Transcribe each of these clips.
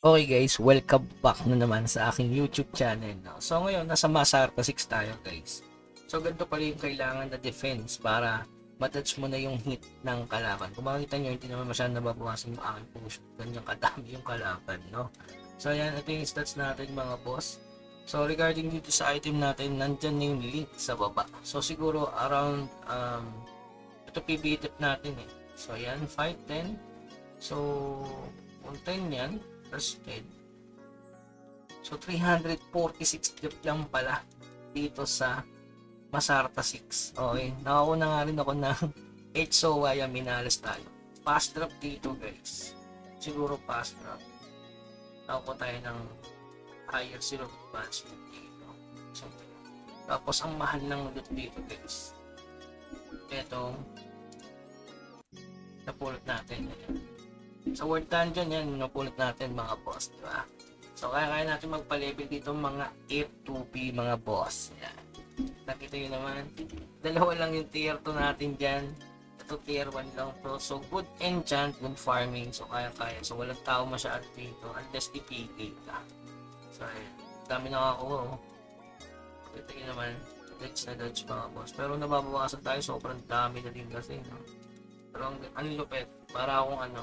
Okay guys, welcome back na naman sa aking YouTube channel. No? So ngayon, nasa Masarta 6 tayo guys. So ganito pala yung kailangan na defense para matouch mo na yung hit ng kalaban. Kung makikita nyo, hindi naman masyadong nababawasan yung aking push. Ganyan kadami yung kalaban, no? So ayan, ito yung stats natin mga boss. So regarding dito sa item natin, nandyan na yung link sa baba. So siguro around, um, ito PB tip natin eh. So ayan, 510. So, kung 10 yan, trusted. So 346 trip lang pala dito sa Masarta 6. Okay, nakauna nga rin ako ng 8 Sowaya Minales tayo. Pass drop dito guys. Siguro pass drop. Nakakuha tayo ng higher zero advancement dito. So, tapos ang mahal ng loot dito guys. Ito napulot natin. Sa World Dungeon yan, napulot natin mga boss, di ba? So, kaya kaya natin magpa-level dito mga tier 2P mga boss. Yan. Nakita nyo naman, dalawa lang yung tier 2 natin dyan. Ito tier 1 lang to. So, good enchant, good farming. So, kaya-kaya. So, walang tao masyado dito unless ipigil ka. So, ayan. Dami nakakuha, oh. Kita nyo naman, dodge na dodge mga boss. Pero nababawasan tayo, sobrang dami na din kasi, no? Pero ang, ang lupet, para akong ano,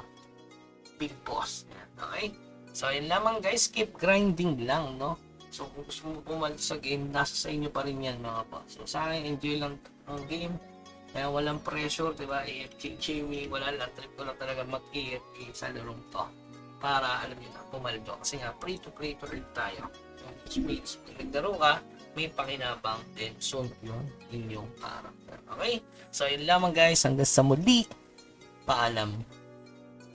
big boss. Okay? So, yun lamang guys, keep grinding lang, no? So, kung gusto mo pumalit sa game, nasa sa inyo pa rin yan, mga boss. So, sa akin, enjoy lang ang game. Kaya walang pressure, di ba? AFK me, wala lang. Trip ko lang talaga mag-AFK sa larong to. Para, alam niyo na, pumaldo. Kasi nga, free to play to rin tayo. Which means, pag naglaro ka, may pakinabang din soon yung inyong character. Okay? So, yun lamang guys. Hanggang sa muli. Paalam.